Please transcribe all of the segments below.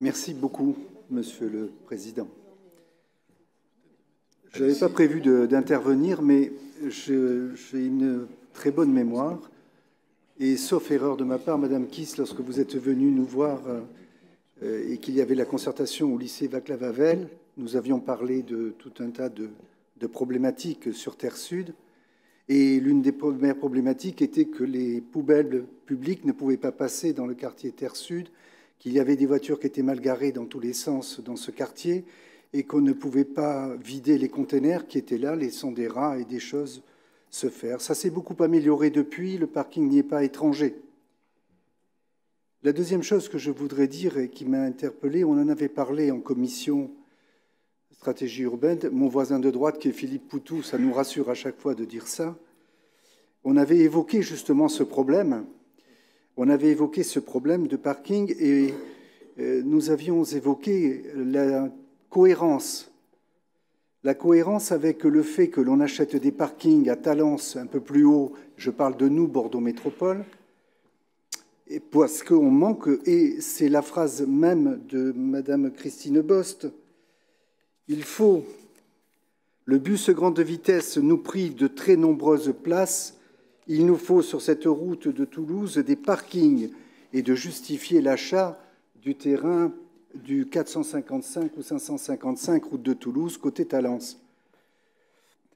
Merci beaucoup, Monsieur le Président. Je n'avais pas prévu d'intervenir, mais j'ai une très bonne mémoire. Et sauf erreur de ma part, Madame Kiss, lorsque vous êtes venue nous voir euh, et qu'il y avait la concertation au lycée Vaclav Havel, nous avions parlé de tout un tas de, de problématiques sur Terre Sud. Et l'une des premières problématiques était que les poubelles publiques ne pouvaient pas passer dans le quartier Terre Sud, qu'il y avait des voitures qui étaient mal garées dans tous les sens dans ce quartier et qu'on ne pouvait pas vider les containers qui étaient là, laissant des rats et des choses se faire. Ça s'est beaucoup amélioré depuis, le parking n'y est pas étranger. La deuxième chose que je voudrais dire et qui m'a interpellé, on en avait parlé en commission stratégie urbaine. Mon voisin de droite, qui est Philippe Poutou, ça nous rassure à chaque fois de dire ça. On avait évoqué justement ce problème. On avait évoqué ce problème de parking et euh, nous avions évoqué la cohérence. La cohérence avec le fait que l'on achète des parkings à Talence un peu plus haut, je parle de nous, Bordeaux Métropole, et parce qu'on manque, et c'est la phrase même de Madame Christine Bost, il faut. Le bus grande vitesse nous prive de très nombreuses places. Il nous faut sur cette route de Toulouse des parkings et de justifier l'achat du terrain du 455 ou 555 route de Toulouse côté Talence.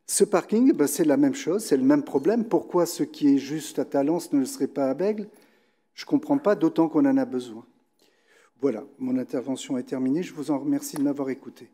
Ce parking, ben c'est la même chose, c'est le même problème. Pourquoi ce qui est juste à Talence ne le serait pas à Bègle? Je ne comprends pas, d'autant qu'on en a besoin. Voilà, mon intervention est terminée. Je vous en remercie de m'avoir écouté.